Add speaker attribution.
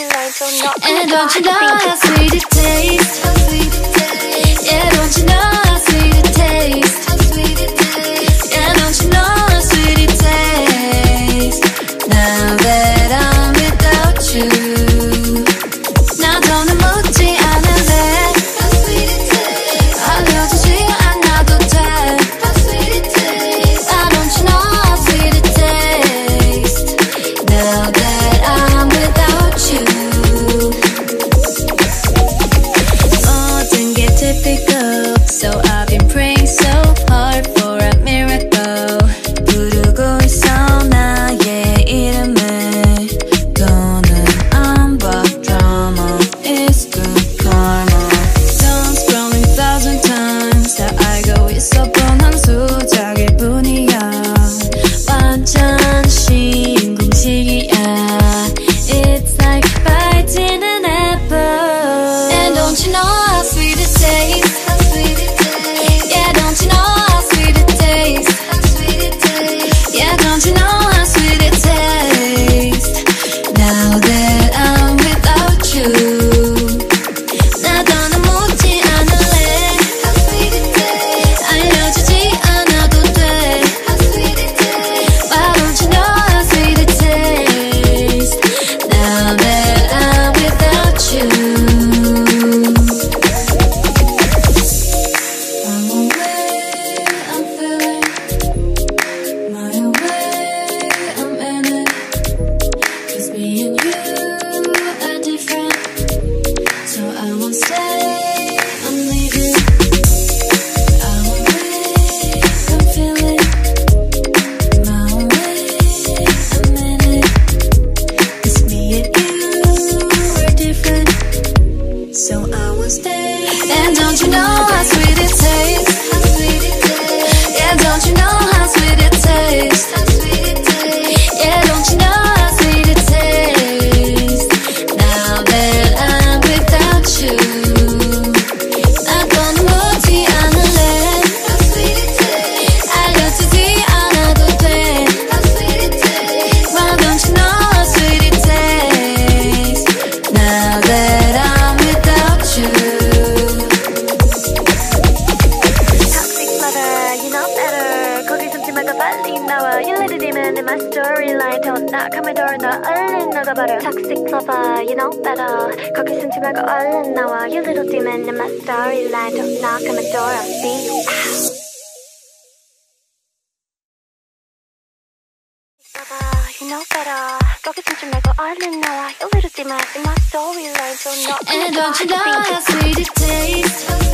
Speaker 1: And don't you know how
Speaker 2: sweet it tastes? How sweet it tastes. Yeah, don't you know? so me
Speaker 1: don't knock on my door 너 얼른 나가봐라 Toxic lover, you know better 거기 숨지 말고 얼른 나와 You little demon in my storyline Don't knock on my door, I'll see you out You know better. 거기 숨지 말고 얼른 나와. You little demon in my storyline. Don't knock on my door. And don't you know how
Speaker 2: sweet it tastes?